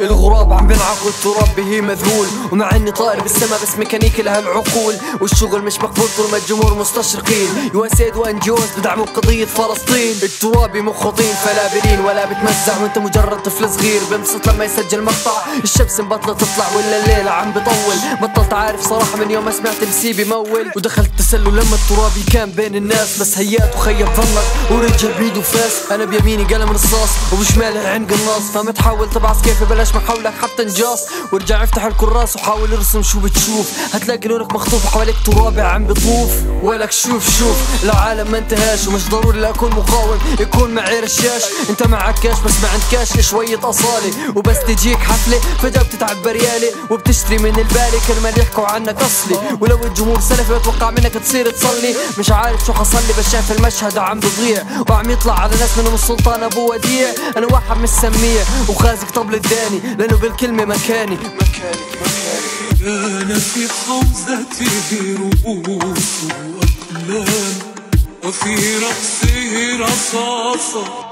الغراب عم بنعق والتراب به مذهول. ومع إني طائر بالسما بس ميكانيكي لها العقول. والشغل مش مقبول طول ما الجمهور مستشرقين. يو اس ايد وان جوز بدعموا قضية فلسطين. الترابي فلا بلين ولا بتمزع. وانت مجرد طفل صغير بنبسط لما يسجل مقطع. الشمس مبطلة تطلع ولا الليلة عم بطول. بطلت عارف صراحة من يوم ما سمعت مسي بمول. ودخلت تسلل لما الترابي كان بين الناس. بس هيات وخيب ظنك ورجع بعيد وفاس. أنا بيميني قلم رصاص وبشمالي عين قناص. فما تحاول تبعث كيف بلاش ما حولك حتى نجاص وارجع افتح الكراس وحاول ارسم شو بتشوف. هتلاقي لونك مخطوف وحواليك ترابع عم بطوف. ولك شوف شوف العالم ما انتهاش. ومش ضروري لاكون مقاوم يكون معي رشاش. انت معك كاش بس ما عندكاش شوية أصالة. وبس تجيك حفلة فجأة بتتعب بريالي. وبتشتري من البالي كرمال يحكوا عنك أصلي. ولو الجمهور سلفي بتوقع منك تصير تصلي. مش عارف شو حصل لي بس شايف المشهد عم بضيع. وعم يطلع على ناس منهم السلطان أبو وديع. أنا واحد مش سميع وخازق طبل الداني. لأنه بالكلمة مكاني. مكاني مكاني كان في حوزته رؤوس وأقلام وفي رأسه رصاصة.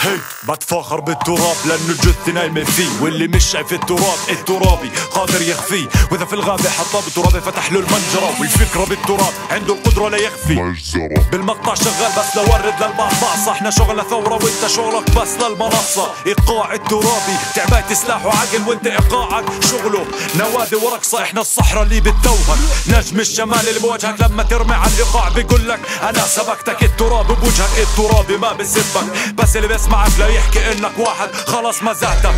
هي بتفاخر بالتراب لأنه جثتي نايمة فيه واللي مش شايف التراب الترابي قادر يخفيه وإذا في الغابة حطاه بالتراب فتح له المنجرة والفكرة بالتراب عنده القدرة ليخفي مجزرة بالمقطع شغال بس لورد للمقطع إحنا شغلنا ثورة وانت شغلك بس للمنصة إيقاع الترابي تعباية سلاح وعقل وانت إيقاعك شغله. نوادي ورقصة إحنا الصحراء اللي بتتوهك. نجم الشمال اللي بوجهك لما ترمي على الإيقاع بيقول لك أنا سبقتك التراب بوجهك. الترابي ما بسبك بس اللي بيسمعك لا يحكي إنك واحد. خلص مزعتك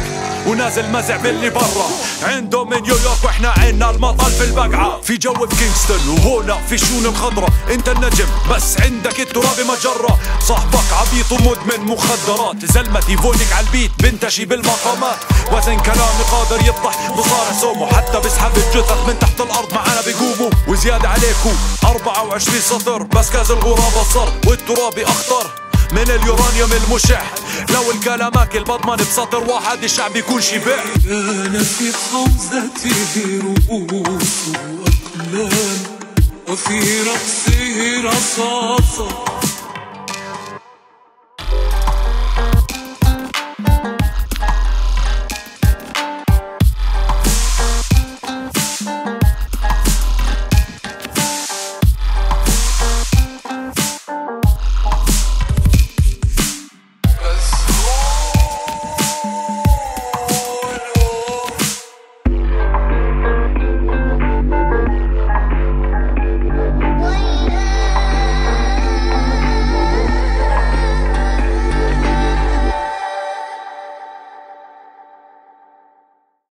ونازل مزع باللي برا. عنده من نيويورك وإحنا عنا المطل في البقعة. في جو بكينغستون وهنا في شون الخضرة. أنت النجم بس عندك التراب مجرة. صاحبك عبيط ومدمن مخدرات. زلمتي فونك على البيت بنتشي بالمقامات وزن كلامي قادر يفضح بصارع سومو حتى بسحب الجثث من تحت الأرض معانا بيقوموا. وزيادة عليكم. 24 سطر بس كاز الغرابة صر والترابي أخطر. من اليورانيوم المشع. لو الكلامك البضمن بسطر واحد الشعب يكون شبع. كان في حوزته رؤوس وأقلام وفي رأسه رصاصة.